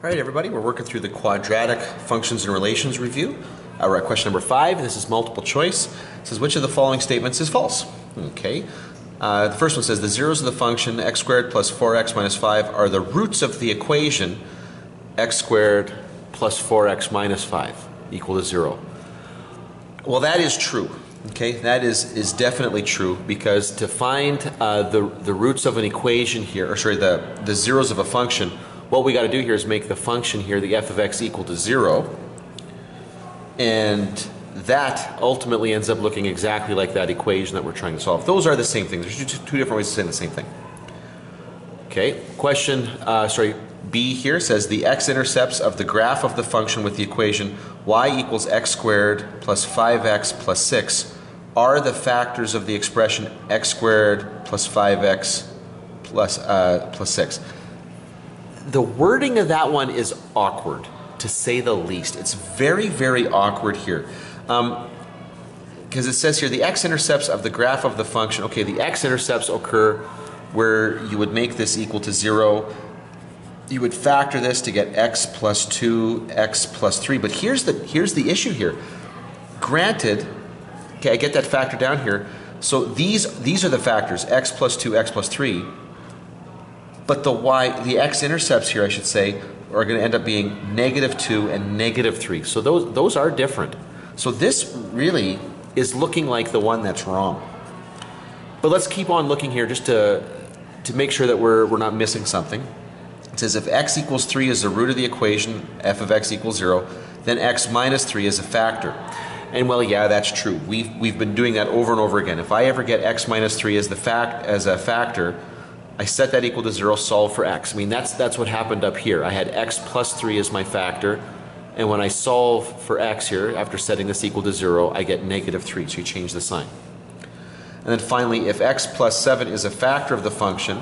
All right, everybody, we're working through the quadratic functions and relations review. Uh, we're at question number five. This is multiple choice. It says, which of the following statements is false? Okay. Uh, the first one says, the zeros of the function x squared plus 4x minus 5 are the roots of the equation x squared plus 4x minus 5 equal to 0. Well, that is true. Okay, that is, is definitely true because to find uh, the, the roots of an equation here, or sorry, the, the zeros of a function, what we got to do here is make the function here, the f of x, equal to 0. And that ultimately ends up looking exactly like that equation that we're trying to solve. Those are the same things. There's two different ways of saying the same thing. Okay, question, uh, sorry, B here says the x-intercepts of the graph of the function with the equation y equals x squared plus 5x plus 6 are the factors of the expression x squared plus 5x plus, uh, plus 6. The wording of that one is awkward, to say the least. It's very, very awkward here. Um, because it says here the x-intercepts of the graph of the function, okay, the x-intercepts occur where you would make this equal to 0 you would factor this to get x plus 2, x plus 3. But here's the, here's the issue here. Granted, okay, I get that factor down here. So these, these are the factors, x plus 2, x plus 3. But the y, the x-intercepts here, I should say, are going to end up being negative 2 and negative 3. So those, those are different. So this really is looking like the one that's wrong. But let's keep on looking here just to, to make sure that we're, we're not missing something. It says if x equals 3 is the root of the equation, f of x equals 0, then x minus 3 is a factor. And well, yeah, that's true. We've, we've been doing that over and over again. If I ever get x minus 3 as, the fact, as a factor, I set that equal to 0, solve for x. I mean, that's, that's what happened up here. I had x plus 3 as my factor, and when I solve for x here, after setting this equal to 0, I get negative 3, so you change the sign. And then finally, if x plus 7 is a factor of the function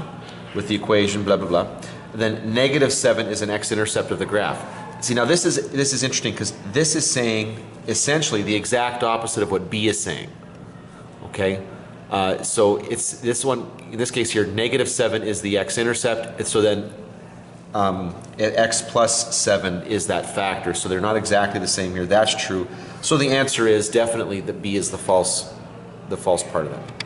with the equation, blah, blah, blah, then negative 7 is an x-intercept of the graph. See, now this is, this is interesting because this is saying essentially the exact opposite of what B is saying. Okay? Uh, so it's this one, in this case here, negative 7 is the x-intercept. So then um, x plus 7 is that factor. So they're not exactly the same here. That's true. So the answer is definitely that B is the false, the false part of that.